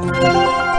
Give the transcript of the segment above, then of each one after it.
Música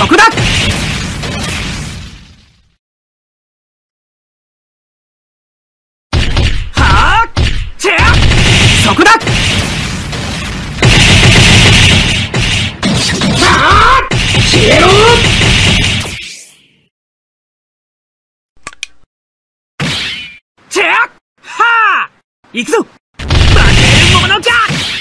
そこだ。はあチェそこだ。はあ消えろ。はあ行くぞ。けるものか